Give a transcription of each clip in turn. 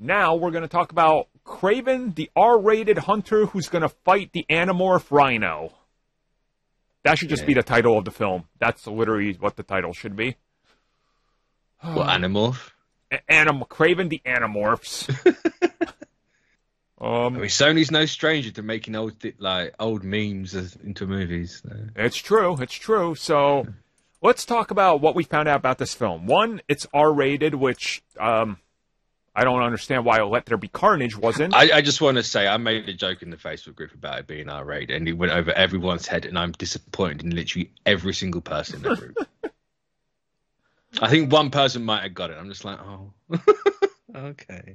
now we're going to talk about Kraven, the R-rated hunter who's going to fight the Animorph Rhino. That should just be the title of the film. That's literally what the title should be. What Animorph? A- Anim Kraven the Animorphs. I um, mean, Sony's no stranger to making old like old memes into movies. so. it's true. It's true. So let's talk about what we found out about this film. One, it's R-rated, which um, I don't understand why Let There Be Carnage wasn't. I, I just want to say I made a joke in the Facebook group about it being R rated, and it went over everyone's head, and I'm disappointed in literally every single person in the group. I think one person might have got it. I'm just like, oh, okay.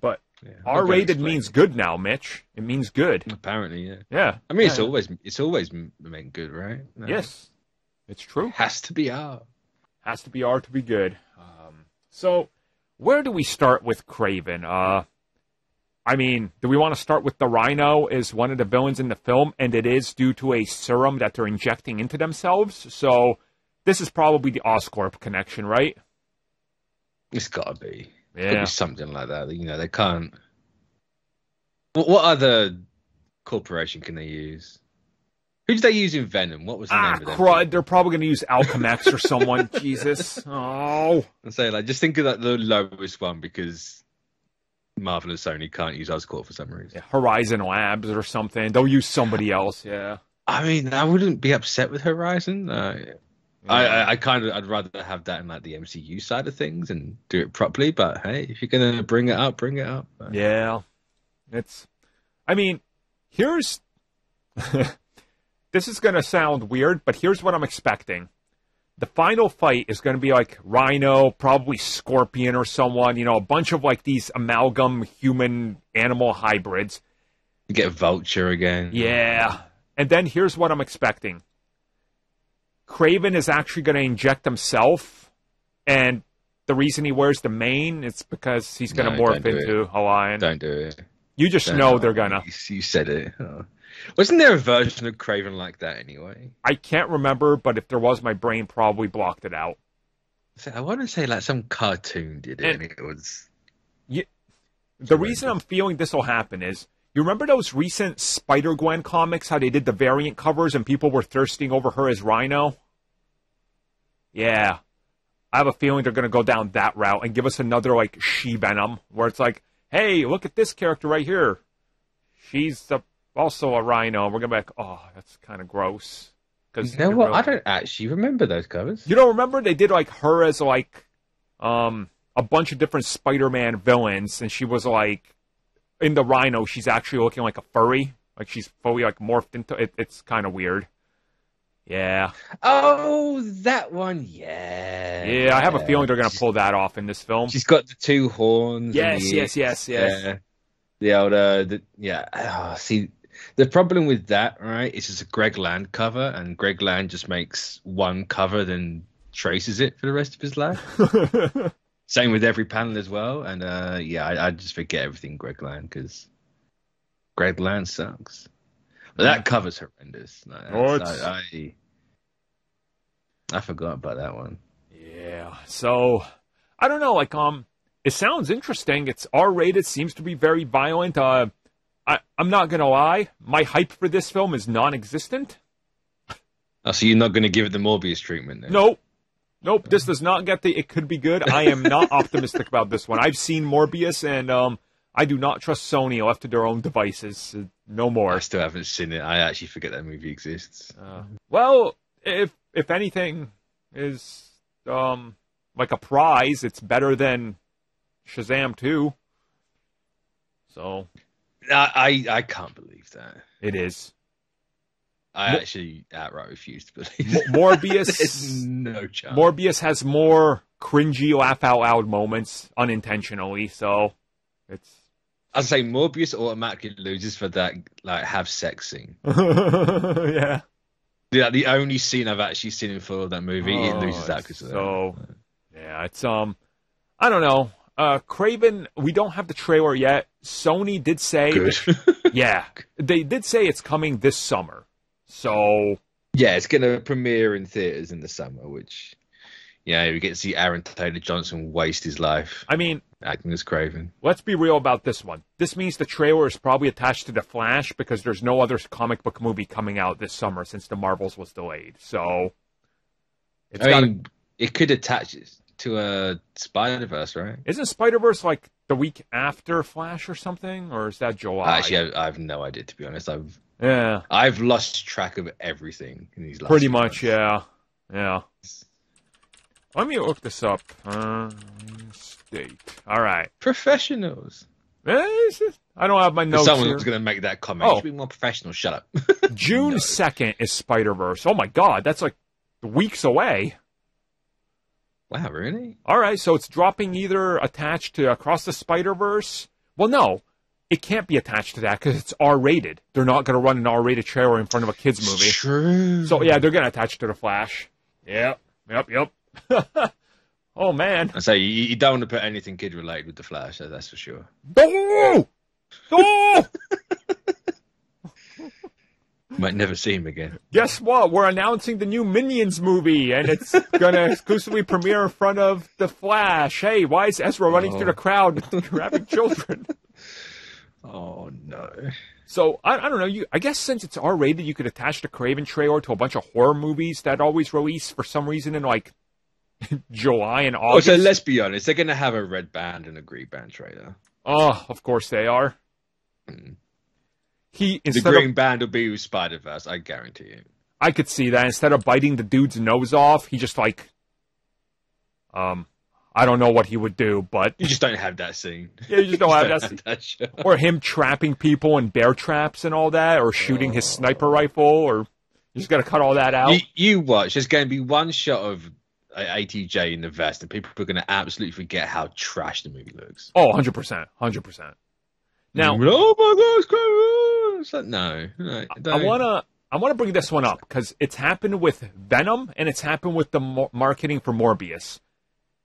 but Yeah, gonna R-rated means good now, Mitch. It means good. apparently, yeah. Yeah. I mean, it's always it's always meant good, right? No. Yes, it's true. has to be R. Has to be R to be good. Um, so, where do we start with Kraven? Uh, I mean, do we want to start with the Rhino as one of the villains in the film, and it is due to a serum that they're injecting into themselves? So, this is probably the Oscorp connection, right? It's got to be. Yeah. be something like that. You know, they can't. What, what other corporation can they use? Who did they use in Venom? What was the Ah, name of them? crud! They're probably going to use Alchemax or someone. Jesus! Oh, And say like, just think of that the lowest one because Marvel and Sony can't use Oscorp for some reason. Horizon Labs or something. They'll use somebody else. Yeah. I mean, I wouldn't be upset with Horizon. Uh, I, I, I kind of, I'd rather have that in like the MCU side of things and do it properly. But hey, if you're gonna bring it up, bring it up. Yeah. It's I mean, here's this is going to sound weird, but here's what I'm expecting. The final fight is going to be like Rhino, probably Scorpion or someone, you know, a bunch of like these amalgam human animal hybrids. You get Vulture again. Yeah. And then here's what I'm expecting. Kraven is actually going to inject himself, and the reason he wears the mane is because he's going to No, morph don't do it. into Hawaiian. Don't do it. You just know they're gonna. You, you said it. Oh. Wasn't there a version of Kraven like that anyway? I can't remember, but if there was, my brain probably blocked it out. So I want to say like some cartoon did it, And- and, it was The reason I'm feeling this will happen is you remember those recent Spider Gwen comics, how they did the variant covers and people were thirsting over her as Rhino? Yeah. I have a feeling they're going to go down that route and give us another, like, She Venom, where it's like, hey, look at this character right here. She's a, also a Rhino. And We're going to be like, oh, that's kind of gross. Cause You know what? really- I don't actually remember those covers. You don't remember they did like her as like um a bunch of different Spider-Man villains, and she was like in the Rhino. She's actually looking like a furry, like she's fully like morphed into it. It's kind of weird. Yeah, Oh, that one. Yeah. yeah. I have a feeling they're gonna pull that off in this film. She's got the two horns. Yes, the yes, yes, yes. Yeah. The old, uh, the, yeah. ah, see, the problem with that, right, is it's a Greg Land cover, and Greg Land just makes one cover, then traces it for the rest of his life. Same with every panel as well. And uh, yeah, I, I just forget everything Greg Land because Greg Land sucks. But that cover's horrendous. Like, Oh, it's- I, I I forgot about that one. Yeah. So I don't know. Like, um, it sounds interesting. It's R-rated. Seems to be very violent. Uh, I I'm not gonna lie. My hype for this film is non-existent. Oh, so you're not going to give it the Morbius treatment then? Nope. Nope. This does not get the it could be good. I am not optimistic about this one. I've seen Morbius and um I do not trust Sony left to their own devices. No more. I still haven't seen it. I actually forget that movie exists. Uh, well, if if anything is um like a prize, it's better than Shazam 2. So, I, I can't believe that. it is. I Mo- actually outright refuse to believe. That. Morbius no chance. Morbius has more cringy laugh out loud moments unintentionally, so it's I'd say Morbius automatically loses for that like have sex scene. yeah. The, the only scene I've actually seen in full of that movie, it Oh, loses that because of so yeah, it's um, I don't know. Uh, Kraven, we don't have the trailer yet. Sony did say, that. Yeah, they did say it's coming this summer. So yeah, it's going to premiere in theaters in the summer, which Yeah, we get to see Aaron Taylor Johnson waste his life I mean, acting as Kraven. let's be real about this one. This means the trailer is probably attached to the Flash because there's no other comic book movie coming out this summer since the Marvels was delayed. So it's I got. mean, it could attach to a Spider Verse, right? Isn't Spider Verse like the week after Flash or something, or is that July? Actually, I, I have no idea to be honest. I've yeah, I've lost track of everything in these last pretty much. months. Yeah, yeah. Let me look this up. Uh, state. All right. Professionals. Eh, just- I don't have my notes Someone here. was going to make that comment. Oh. You should be more professional. Shut up. June No. second is Spider Verse. Oh my God, that's like weeks away. wow, really? All right, so it's dropping either attached to Across the Spider Verse. Well, no, it can't be attached to that because it's R rated. They're not going to run an R rated trailer in front of a kids movie. True. So yeah, they're going to attach it to the Flash. Yep, yep, yep. oh man, I say you, you don't want to put anything kid related with the Flash. that- That's for sure. no, no. Might never see him again. Guess what? We're announcing the new Minions movie, and it's going to exclusively premiere in front of the Flash. Hey, why is Ezra running Oh. through the oh. crowd grabbing children? Oh no. So I, I don't know. You, I guess since it's R rated, you could attach the Kraven trailer to a bunch of horror movies that always release for some reason in like July and August. Also, let's be honest. They're going to have a red band and a green band trailer. oh, of course they are. Mm. He The green of band will be with Spider Verse. I guarantee you. I could see that instead of biting the dude's nose off, he just like um I don't know what he would do, but You just don't have that scene. Yeah, you just don't have that that shot. or him trapping people in bear traps and all that, or shooting his sniper rifle, or you just got to cut all that out. You, you watch. There's going to be one shot of ATJ in the vest, and people are going to absolutely forget how trash the movie looks. Oh, 100%. 100%. Now, oh my gosh, like, no, no I want to I want to bring this one up because it's happened with Venom and it's happened with the mo- marketing for Morbius.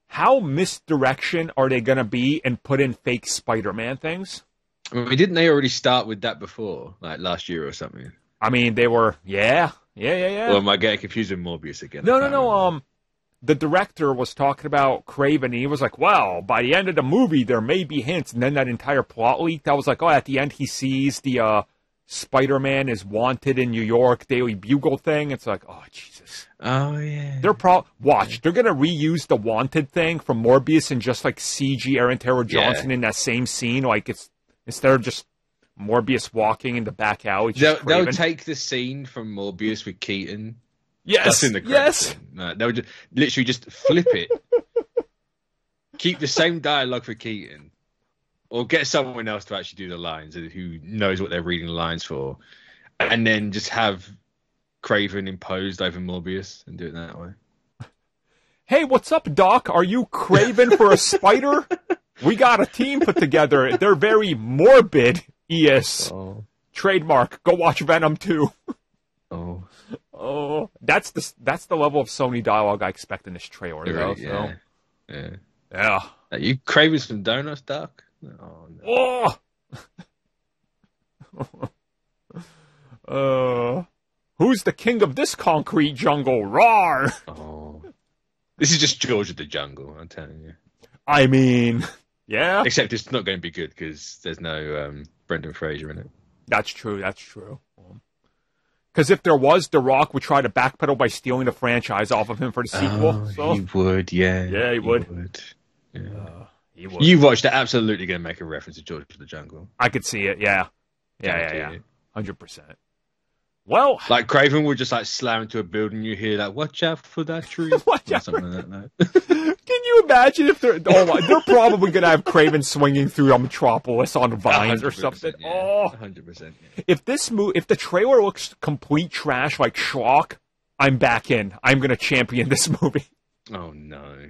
How misdirection are they going to be and put in fake Spider-Man things? I mean, didn't they already start with that before, like last year or something? I mean, they were yeah, yeah, yeah, yeah. Or am I getting confused with Morbius again? No, no, no. remember. Um, the director was talking about Kraven, and he was like, "Well, by the end of the movie, there may be hints." And then that entire plot leaked. I was like, "Oh, at the end, he sees the uh, Spider-Man is wanted in New York Daily Bugle thing." It's like, oh Jesus, Oh yeah. they're pro. Watch, they're gonna reuse the wanted thing from Morbius and just like CG Aaron Taylor Johnson in that same scene. Like it's instead of just Morbius walking in the back alley, They'll, they'll take the scene from Morbius with Keaton. Yes, That's in the yes. No, they would just, literally just flip it. Keep the same dialogue for Keaton, or get someone else to actually do the lines who knows what they're reading the lines for, and then just have Kraven imposed over Morbius and do it that way. Hey, what's up, Doc? Are you craving for a spider? We got a team put together. They're very morbid. ES Oh, trademark. Go watch Venom 2. oh, Oh, that's the that's the level of Sony dialogue I expect in this trailer. Though, really, so. yeah, yeah. yeah. Are you craving some donuts, Doc? Oh no. Oh. uh, who's the king of this concrete jungle? Roar! Oh. This is just George of the Jungle, I'm telling you. I mean, yeah, Except it's not going to be good because there's no um, Brendan Fraser in it. that's true. That's true. Because if there was, The Rock would try to backpedal by stealing the franchise off of him for the oh, sequel. so Oh, He would, yeah. Yeah, he would. Yeah. Uh, he would. You watched it, absolutely going to make a reference to George of the Jungle. I could see it. Yeah, yeah, yeah, Guarantee yeah. Hundred percent. Well, Like Kraven would just like slam into a building. You hear that? Watch out for that tree. Watch out something like that. can you imagine if they're oh my, they're probably gonna have Kraven swinging through a metropolis on vines or something. Yeah. Oh, 100%. Yeah. if this move, if the trailer looks complete trash like schlock, I'm back in. I'm gonna champion this movie. Oh no.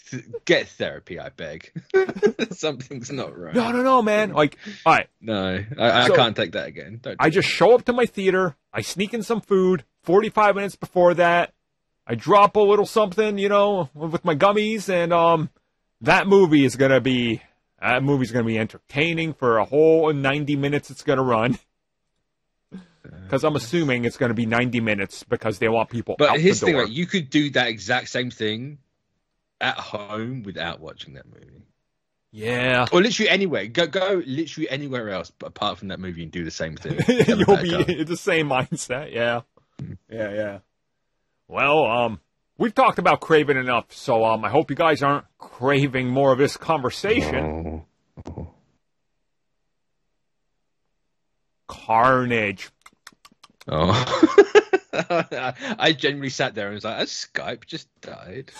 Get therapy, I beg. Something's not right. No, no, no, man. Like, all right, No, I, I So- can't take that again. Don't I do just show up to my theater. I sneak in some food. Forty-five minutes before that, I drop a little something, you know, with my gummies, and um, that movie is gonna be that movie's gonna be entertaining for a whole ninety minutes. It's gonna run. because I'm assuming it's going to be 90 minutes because they want people But here's the the thing: like, you could do that exact same thing at home without watching that movie, yeah, or literally anywhere. Go go literally anywhere else, but apart from that movie, and do the same thing. You'll be the same mindset. Yeah, yeah, yeah. Well, um, we've talked about craving enough, so um, I hope you guys aren't craving more of this conversation. Oh. Carnage. Oh. I generally sat there and was like, "Has Skype just died?"